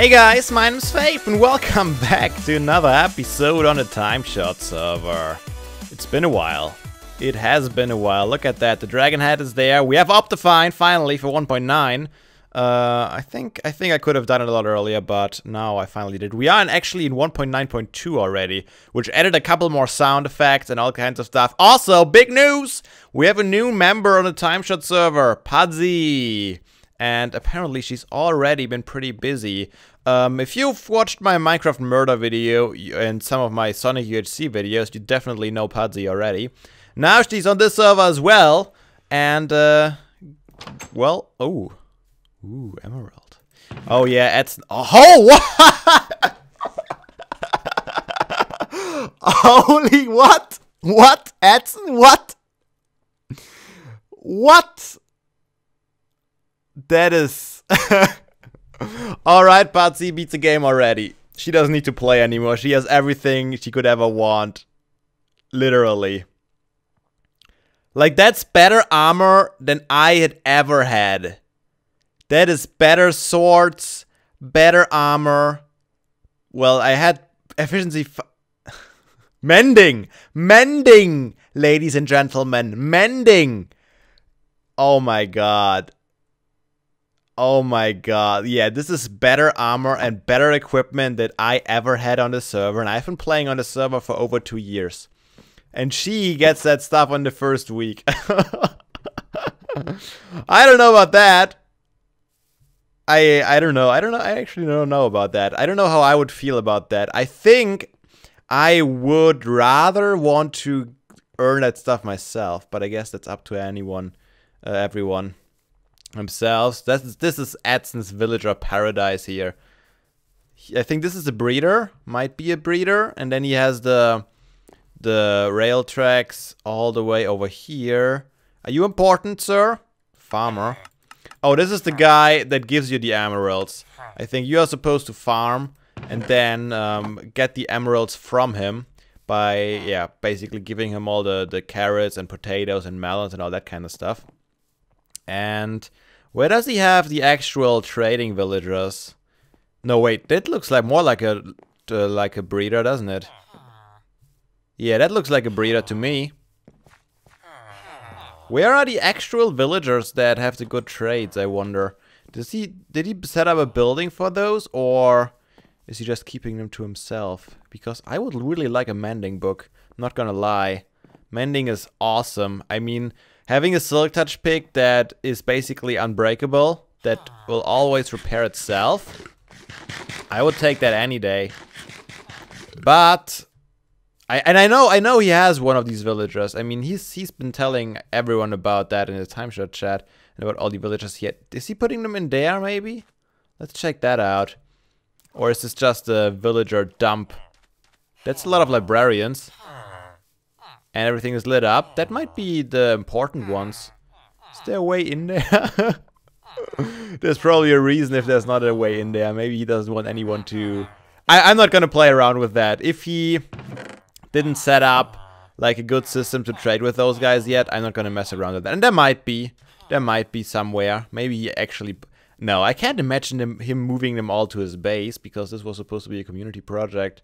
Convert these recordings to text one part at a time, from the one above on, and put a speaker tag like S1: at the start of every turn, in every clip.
S1: Hey guys, my name's Fabe and welcome back to another episode on the Timeshot server. It's been a while. It has been a while. Look at that. The Dragon Head is there. We have Optifine finally for 1.9. Uh, I think I think I could have done it a lot earlier, but now I finally did. We are in actually in 1.9.2 already, which added a couple more sound effects and all kinds of stuff. Also, big news! We have a new member on the Timeshot server, Puddzee. And apparently she's already been pretty busy. Um, if you've watched my Minecraft murder video and some of my Sonic UHC videos, you definitely know Puddzee already. Now she's on this server as well, and, uh, well, oh, ooh, Emerald. Oh yeah, it's, oh? Holy, what? What? Edson, what? What? That is... Alright, Puddzee beats the game already. She doesn't need to play anymore. She has everything she could ever want. Literally. Like, that's better armor than I had ever had. That is better swords, better armor. Well, I had efficiency... Mending! Mending! Ladies and gentlemen, mending! Oh my god. Oh my god. Yeah, this is better armor and better equipment that I ever had on the server. And I've been playing on the server for over two years. And she gets that stuff on the first week. I don't know about that. I I don't know. I don't know. I actually don't know about that. I don't know how I would feel about that. I think I would rather want to earn that stuff myself, but I guess that's up to anyone, uh, everyone themselves. This is, this is Edson's villager paradise here. I think this is a breeder, might be a breeder, and then he has the the rail tracks all the way over here. Are you important, sir? Farmer. Oh, this is the guy that gives you the emeralds. I think you are supposed to farm and then um, get the emeralds from him by, yeah, basically giving him all the, the carrots and potatoes and melons and all that kind of stuff. And where does he have the actual trading villagers? No, wait, that looks like more like a uh, like a breeder, doesn't it? Yeah, that looks like a breeder to me. Where are the actual villagers that have the good trades, I wonder? Does he did he set up a building for those or is he just keeping them to himself? Because I would really like a mending book, not gonna lie. Mending is awesome. I mean, having a Silk Touch pick that is basically unbreakable, that will always repair itself, I would take that any day. But I and I know I know he has one of these villagers. I mean, he's he's been telling everyone about that in his timeshot chat and about all the villagers had. Is he putting them in there maybe? Let's check that out. Or is this just a villager dump? That's a lot of librarians. And everything is lit up. That might be the important ones. Is there a way in there? there's probably a reason if there's not a way in there. Maybe he doesn't want anyone to... I, I'm not gonna play around with that. If he didn't set up like a good system to trade with those guys yet, I'm not gonna mess around with that. And there might be. There might be somewhere. Maybe he actually... No, I can't imagine him, him moving them all to his base because this was supposed to be a community project.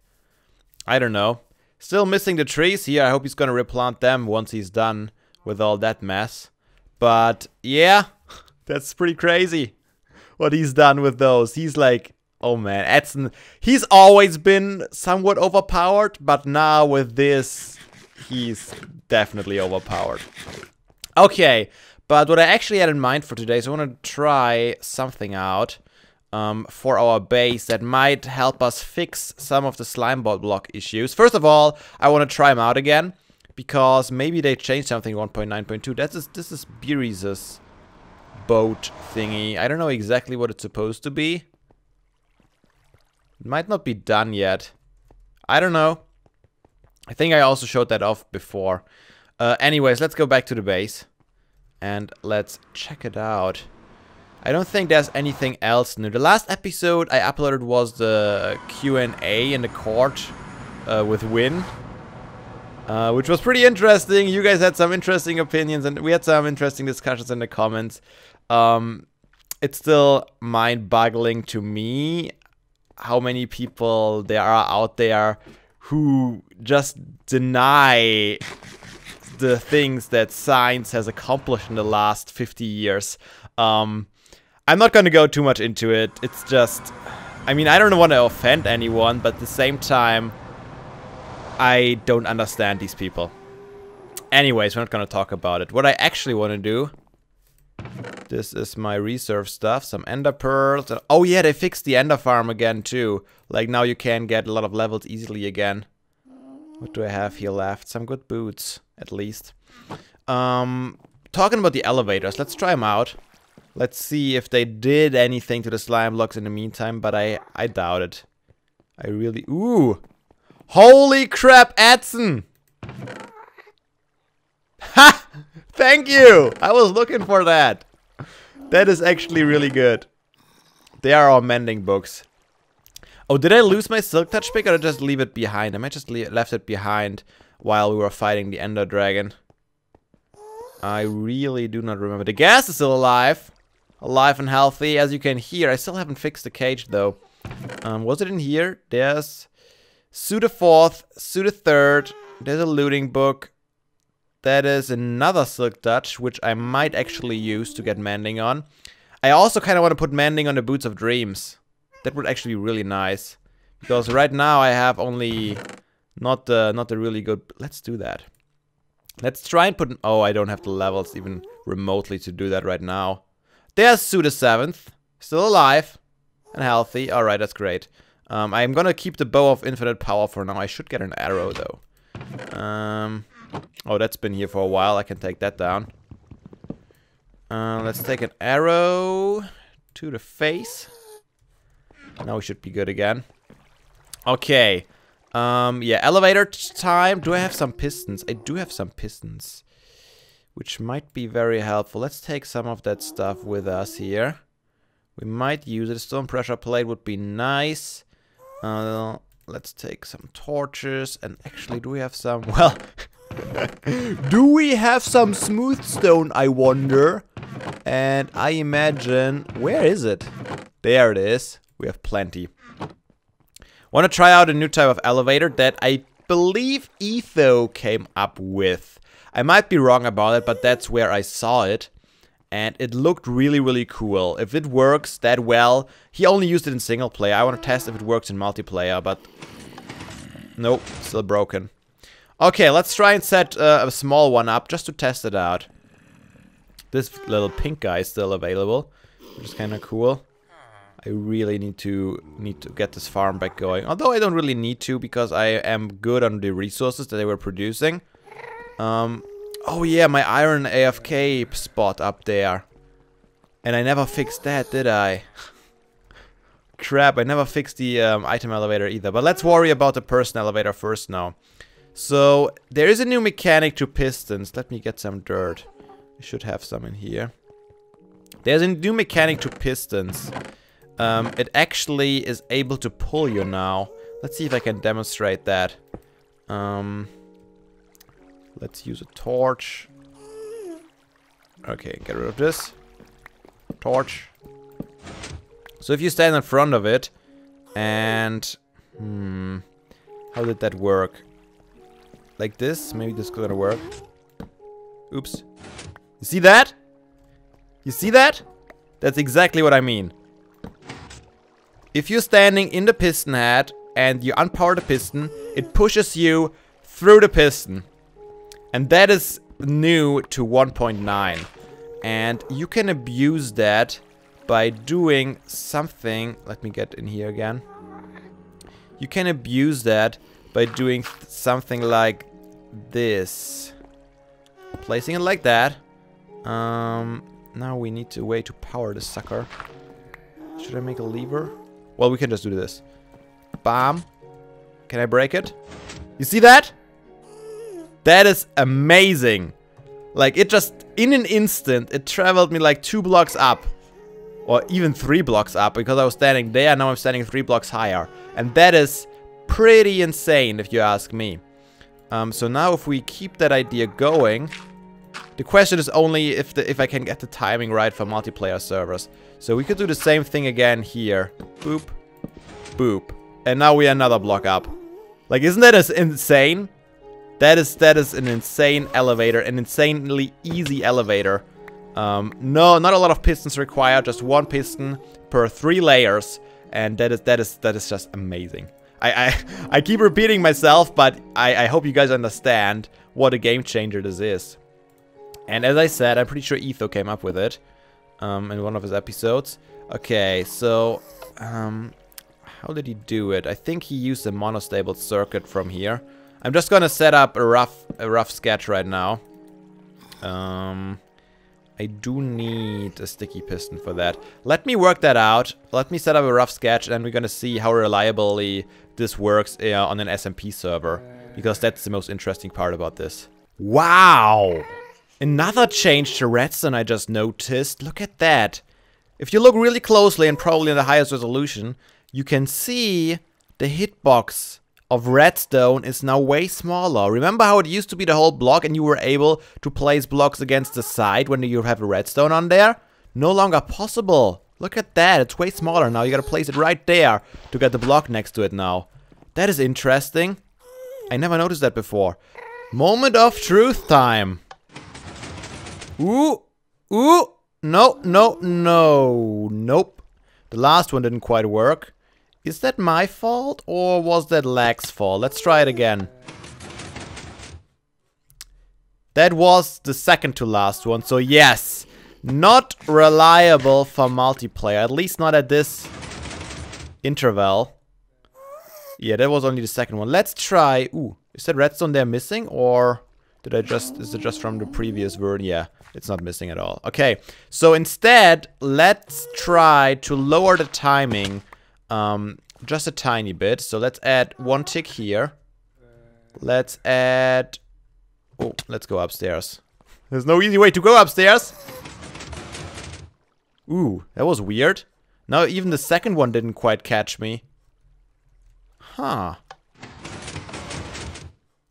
S1: I don't know. Still missing the trees here. I hope he's gonna replant them once he's done with all that mess. But yeah, that's pretty crazy what he's done with those. He's like, oh man, Edson, he's always been somewhat overpowered, but now with this, he's definitely overpowered. Okay, but what I actually had in mind for today is I want to try something out um, for our base that might help us fix some of the slime ball block issues. First of all, I want to try them out again because maybe they changed something 1.9.2. That's is, this is Beery's boat thingy. I don't know exactly what it's supposed to be. It might not be done yet. I don't know. I think I also showed that off before. Uh, anyways, let's go back to the base. And let's check it out. I don't think there's anything else new. The last episode I uploaded was the Q&A in the court uh, with Win. Uh, which was pretty interesting. You guys had some interesting opinions and we had some interesting discussions in the comments. Um, it's still mind-boggling to me how many people there are out there who just deny the things that science has accomplished in the last 50 years. Um, I'm not going to go too much into it. It's just, I mean, I don't want to offend anyone, but at the same time, I don't understand these people. Anyways, we're not going to talk about it. What I actually want to do, this is my reserve stuff, some ender pearls. oh yeah, they fixed the ender farm again too. Like now you can get a lot of levels easily again. What do I have here left? Some good boots, at least. Um, talking about the elevators, let's try them out. Let's see if they did anything to the slime blocks in the meantime, but I, I doubt it. I really... Ooh! Holy crap, Edson! Ha! Thank you! I was looking for that. That is actually really good. They are all mending books. Oh, did I lose my Silk Touch pick or did I just leave it behind? I might just left it behind while we were fighting the Ender Dragon. I really do not remember. The ghast is still alive. Alive and healthy. As you can hear, I still haven't fixed the cage though. Um, was it in here? There's the fourth, the third. There's a looting book. That is another Silk Touch, which I might actually use to get mending on. I also kind of want to put mending on the Boots of Dreams. That would actually be really nice. Because right now I have only not the not the really good... Let's do that. Let's try and put... Oh, I don't have the levels even remotely to do that right now. There's the 7th. Still alive. And healthy. Alright, that's great. Um, I'm gonna keep the Bow of Infinite Power for now. I should get an arrow, though. Um, oh, that's been here for a while. I can take that down. Uh, let's take an arrow to the face. Now we should be good again. Okay. Um, yeah, elevator time. Do I have some pistons? I do have some pistons. Which might be very helpful. Let's take some of that stuff with us here. We might use it. Stone pressure plate would be nice. Uh, let's take some torches. And actually, do we have some... Well, do we have some smooth stone, I wonder? And I imagine... Where is it? There it is. We have plenty. Want to try out a new type of elevator that I believe Etho came up with. I might be wrong about it, but that's where I saw it. And it looked really, really cool. If it works that well, he only used it in single player. I want to test if it works in multiplayer, but nope, still broken. Okay, let's try and set uh, a small one up just to test it out. This little pink guy is still available, which is kind of cool. I really need to need to get this farm back going. Although I don't really need to because I am good on the resources that they were producing. Um, oh yeah, my iron AFK spot up there. And I never fixed that, did I? Crap, I never fixed the um, item elevator either. But let's worry about the person elevator first now. So, there is a new mechanic to pistons. Let me get some dirt. I should have some in here. There's a new mechanic to pistons. Um, it actually is able to pull you now. Let's see if I can demonstrate that. Um, let's use a torch. Okay, get rid of this. Torch. So if you stand in front of it, and... Hmm... How did that work? Like this? Maybe this is gonna work. Oops. You see that? You see that? That's exactly what I mean. If you're standing in the piston head and you unpower the piston, it pushes you through the piston. And that is new to 1.9. And you can abuse that by doing something. Let me get in here again. You can abuse that by doing something like this. Placing it like that. Um, now we need a way to power the sucker. Should I make a lever? Well, we can just do this. Bam. Can I break it? You see that? That is amazing. Like, it just, in an instant, it traveled me like two blocks up. Or even three blocks up, because I was standing there, now I'm standing three blocks higher. And that is pretty insane, if you ask me. Um, so now if we keep that idea going, the question is only if the if I can get the timing right for multiplayer servers. So we could do the same thing again here. Boop. Boop. And now we are another block up. Like, isn't that insane? That is that is an insane elevator, an insanely easy elevator. Um, no, not a lot of pistons required, just one piston per three layers, and that is that is that is just amazing. I I, I keep repeating myself, but I, I hope you guys understand what a game changer this is. And as I said, I'm pretty sure Etho came up with it um, in one of his episodes. Okay, so um, how did he do it? I think he used a monostable circuit from here. I'm just gonna set up a rough a rough sketch right now. Um, I do need a sticky piston for that. Let me work that out. Let me set up a rough sketch and we're gonna see how reliably this works uh, on an SMP server. Because that's the most interesting part about this. Wow! Another change to redstone I just noticed. Look at that. If you look really closely and probably in the highest resolution, you can see the hitbox of redstone is now way smaller. Remember how it used to be the whole block and you were able to place blocks against the side when you have a redstone on there? No longer possible. Look at that, it's way smaller now. You gotta place it right there to get the block next to it now. That is interesting. I never noticed that before. Moment of truth time. Ooh, ooh, no, no, no, nope. The last one didn't quite work. Is that my fault or was that Lag's fault? Let's try it again. That was the second to last one, so yes. Not reliable for multiplayer, at least not at this interval. Yeah, that was only the second one. Let's try... Ooh, is that redstone there missing or... Did I just... Is it just from the previous version? Yeah, it's not missing at all. Okay, so instead, let's try to lower the timing um, just a tiny bit. So let's add one tick here. Let's add... Oh, let's go upstairs. There's no easy way to go upstairs. Ooh, that was weird. Now even the second one didn't quite catch me. Huh.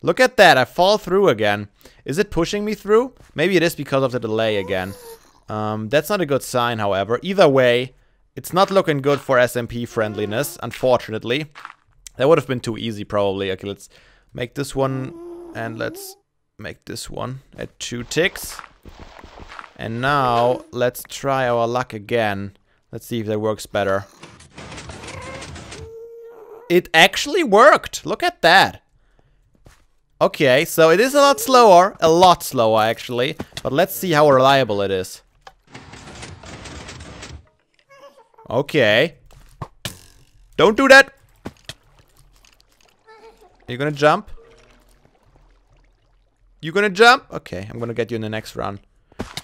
S1: Look at that, I fall through again. Is it pushing me through? Maybe it is because of the delay again. Um, that's not a good sign, however. Either way, it's not looking good for SMP friendliness, unfortunately. That would have been too easy, probably. Okay, let's make this one, and let's make this one at two ticks. And now, let's try our luck again. Let's see if that works better. It actually worked! Look at that! Okay, so it is a lot slower. A lot slower, actually. But let's see how reliable it is. Okay. Don't do that! You gonna jump? You gonna jump? Okay, I'm gonna get you in the next run.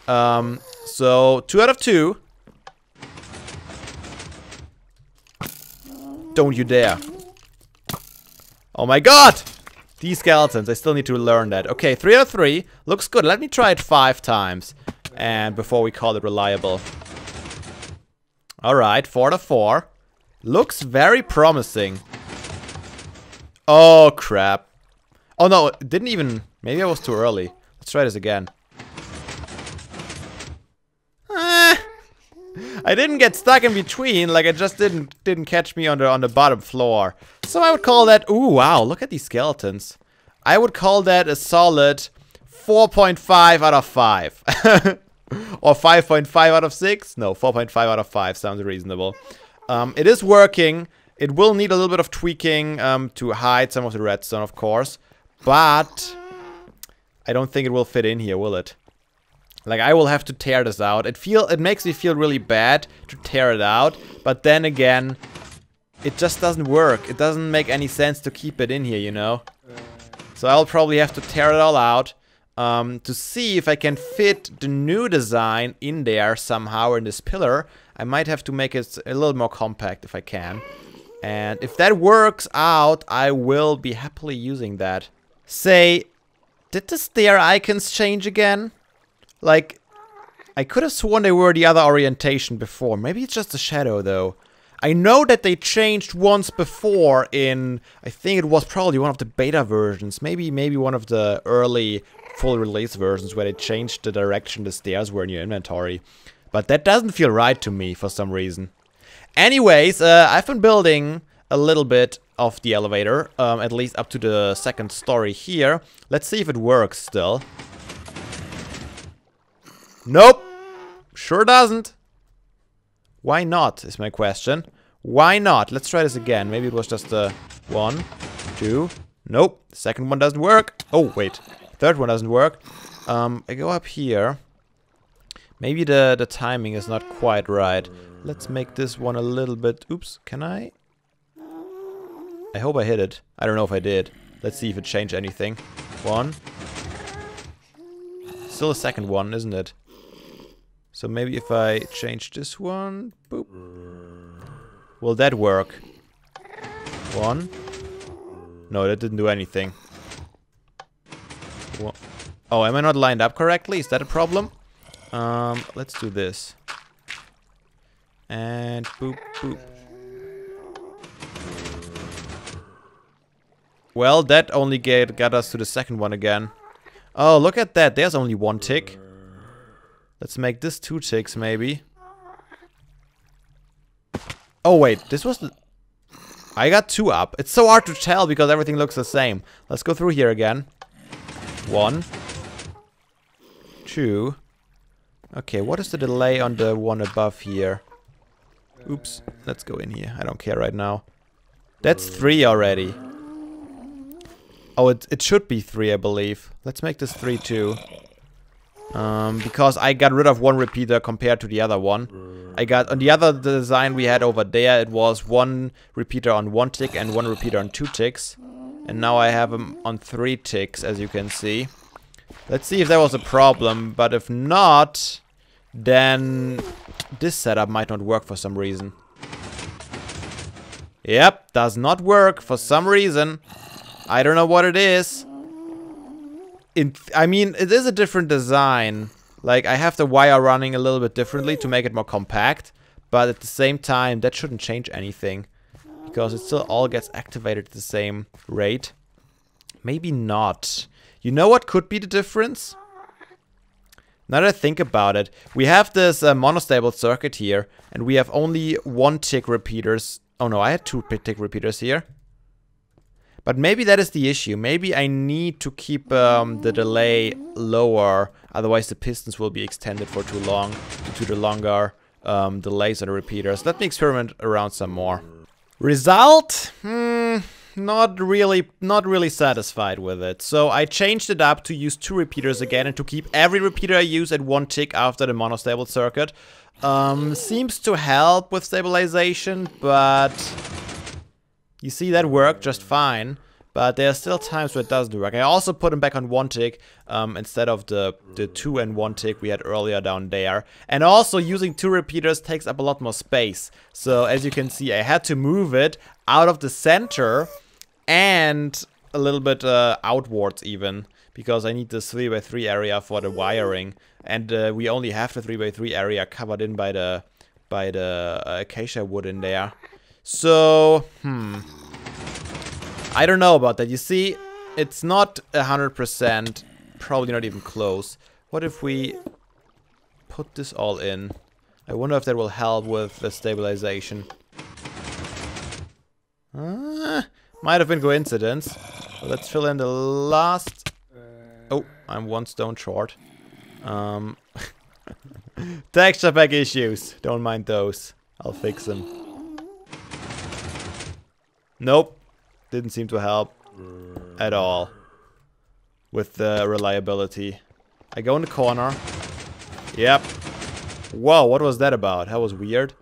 S1: Um, so, two out of two. Don't you dare. Oh my god! These skeletons, I still need to learn that. Okay, three out of three. Looks good. Let me try it five times. And before we call it reliable. Alright, 4 to 4. Looks very promising. Oh, crap. Oh, no, didn't even... Maybe I was too early. Let's try this again. Eh, I didn't get stuck in between, like it just didn't didn't catch me on the on the bottom floor. So I would call that ooh wow, look at these skeletons. I would call that a solid 4.5 out of 5. or 5.5 out of 6? No, 4.5 out of 5 sounds reasonable. Um, it is working. It will need a little bit of tweaking um, to hide some of the redstone, of course. But I don't think it will fit in here, will it? Like, I will have to tear this out. It feel It makes me feel really bad to tear it out. But then again, it just doesn't work. It doesn't make any sense to keep it in here, you know? So I'll probably have to tear it all out um, to see if I can fit the new design in there somehow in this pillar. I might have to make it a little more compact if I can. And if that works out, I will be happily using that. Say, did the stair icons change again? Like, I could have sworn they were the other orientation before. Maybe it's just a shadow though. I know that they changed once before in, I think it was probably one of the beta versions. Maybe, maybe one of the early full release versions where they changed the direction the stairs were in your inventory. But that doesn't feel right to me for some reason. Anyways, uh, I've been building a little bit of the elevator, um, at least up to the second story here. Let's see if it works still. Nope. Sure doesn't. Why not, is my question. Why not? Let's try this again. Maybe it was just a one, two. Nope. Second one doesn't work. Oh, wait. Third one doesn't work. Um, I go up here. Maybe the, the timing is not quite right. Let's make this one a little bit... Oops, can I? I hope I hit it. I don't know if I did. Let's see if it changed anything. One. Still a second one, isn't it? So maybe if I change this one... Boop. Will that work? One. No, that didn't do anything. Oh, am I not lined up correctly? Is that a problem? Um, let's do this. And boop, boop. Well, that only get, got us to the second one again. Oh, look at that. There's only one tick. Let's make this two ticks, maybe. Oh, wait. This was the... I got two up. It's so hard to tell because everything looks the same. Let's go through here again. One. Two. Okay, what is the delay on the one above here? Oops. Let's go in here. I don't care right now. That's three already. Oh, it, it should be three, I believe. Let's make this three too. Um, because I got rid of one repeater compared to the other one. I got, on the other design we had over there, it was one repeater on one tick and one repeater on two ticks. And now I have them on three ticks, as you can see. Let's see if that was a problem, but if not, then this setup might not work for some reason. Yep, does not work for some reason. I don't know what it is. In I mean, it is a different design. Like, I have the wire running a little bit differently to make it more compact. But at the same time, that shouldn't change anything. Because it still all gets activated at the same rate. Maybe not. You know what could be the difference? Now that I think about it, we have this uh, monostable circuit here, and we have only one tick repeaters. Oh no, I had two tick repeaters here. But maybe that is the issue. Maybe I need to keep um, the delay lower, otherwise the pistons will be extended for too long due to the longer um, delays on the repeaters. Let me experiment around some more. Result? Hmm, not really, not really satisfied with it. So I changed it up to use two repeaters again and to keep every repeater I use at one tick after the monostable circuit. Um, seems to help with stabilization, but you see that worked just fine, but there are still times where it doesn't work. I also put them back on one tick um, instead of the, the two and one tick we had earlier down there. And also using two repeaters takes up a lot more space. So as you can see, I had to move it out of the center and a little bit uh, outwards even because I need this 3x3 area for the wiring and uh, we only have the 3x3 area covered in by the by the uh, acacia wood in there. So, hmm. I don't know about that. You see, it's not 100%, probably not even close. What if we put this all in? I wonder if that will help with the stabilization. Uh, might have been coincidence. let's fill in the last... Oh, I'm one stone short. Um, texture pack issues. Don't mind those. I'll fix them. Nope. Didn't seem to help at all with the reliability. I go in the corner. Yep. Whoa, what was that about? That was weird.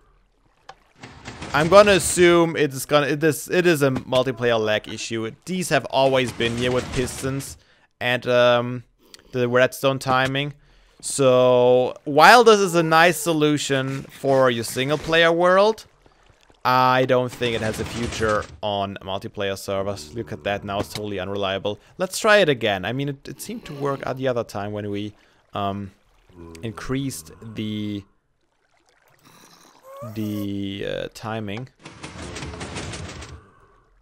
S1: I'm gonna assume it's gonna it is it is a multiplayer lag issue. These have always been here with pistons and um, the redstone timing. So while this is a nice solution for your single player world, I don't think it has a future on multiplayer servers. Look at that now, it's totally unreliable. Let's try it again. I mean, it, it seemed to work at the other time when we um, increased the the uh, timing.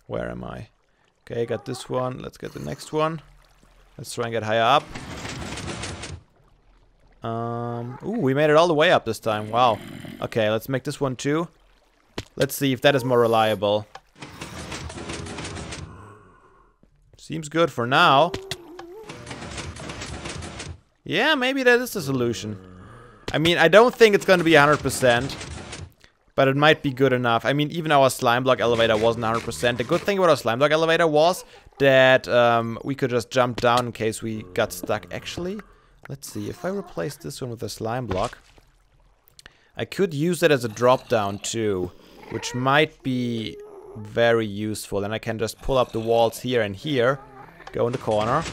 S1: Where am I? Okay, got this one. Let's get the next one. Let's try and get higher up. Um, ooh, we made it all the way up this time. Wow. Okay, let's make this one too. Let's see if that is more reliable. Seems good for now. Yeah, maybe that is the solution. I mean, I don't think it's going to be 100%. But it might be good enough. I mean, even our slime block elevator wasn't 100%. The good thing about our slime block elevator was that um, we could just jump down in case we got stuck. Actually, let's see. If I replace this one with a slime block, I could use it as a drop down too, which might be very useful. And I can just pull up the walls here and here, go in the corner.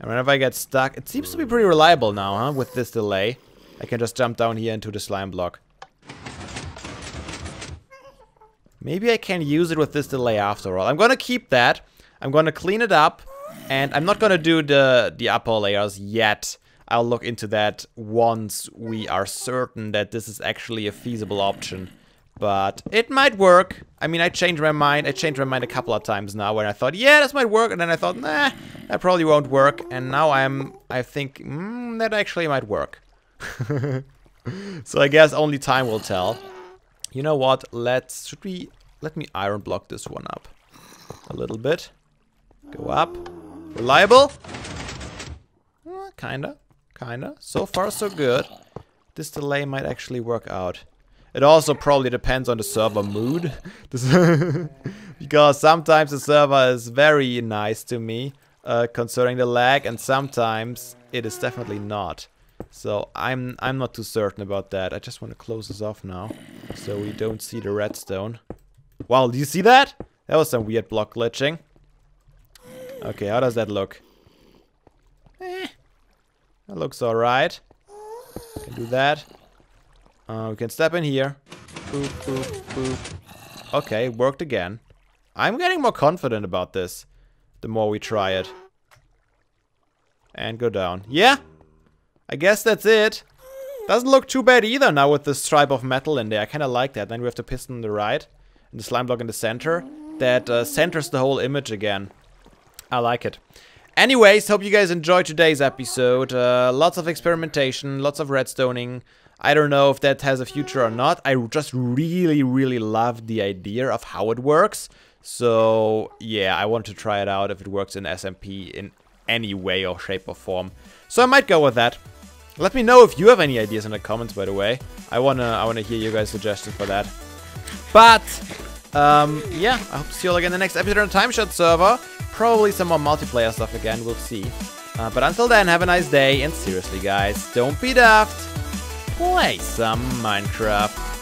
S1: And whenever I get stuck, it seems to be pretty reliable now, huh, with this delay. I can just jump down here into the slime block. Maybe I can use it with this delay after all. I'm gonna keep that. I'm gonna clean it up. And I'm not gonna do the, the upper layers yet. I'll look into that once we are certain that this is actually a feasible option. But it might work. I mean, I changed my mind. I changed my mind a couple of times now when I thought, yeah, this might work. And then I thought, nah, that probably won't work. And now I'm, I think, mm, that actually might work. so I guess only time will tell. You know what? Let's, should we, let me iron block this one up a little bit. Go up. Reliable? Eh, kinda, kinda. So far so good. This delay might actually work out. It also probably depends on the server mood. because sometimes the server is very nice to me uh, concerning the lag and sometimes it is definitely not. So I'm I'm not too certain about that. I just want to close this off now so we don't see the redstone. Wow, do you see that? That was some weird block glitching. Okay, how does that look? Eh, that looks alright. Can do that. Uh, we can step in here. Boop, boop, boop. Okay, worked again. I'm getting more confident about this the more we try it. And go down. Yeah, I guess that's it. Doesn't look too bad either now with the stripe of metal in there. I kind of like that. Then we have the piston on the right and the slime block in the center. That uh, centers the whole image again. I like it. Anyways, hope you guys enjoyed today's episode. Uh, lots of experimentation, lots of redstoning. I don't know if that has a future or not. I just really, really love the idea of how it works. So, yeah, I want to try it out if it works in SMP in any way or shape or form. So I might go with that. Let me know if you have any ideas in the comments, by the way. I wanna, I wanna hear you guys' suggestions for that. But, um, yeah, I hope to see you all again in the next episode on Time Shot server. Probably some more multiplayer stuff again, we'll see. Uh, but until then, have a nice day, and seriously guys, don't be daft play some Minecraft.